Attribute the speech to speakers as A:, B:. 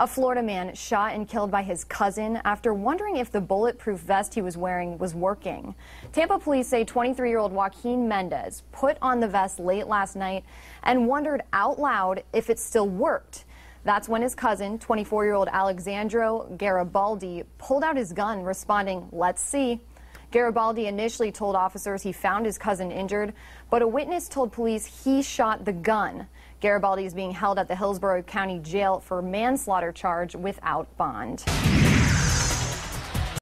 A: A Florida man shot and killed by his cousin after wondering if the bulletproof vest he was wearing was working. Tampa police say 23-year-old Joaquin Mendez put on the vest late last night and wondered out loud if it still worked. That's when his cousin, 24-year-old Alexandro Garibaldi, pulled out his gun, responding, let's see. Garibaldi initially told officers he found his cousin injured, but a witness told police he shot the gun. Garibaldi is being held at the Hillsborough County Jail for manslaughter charge without bond.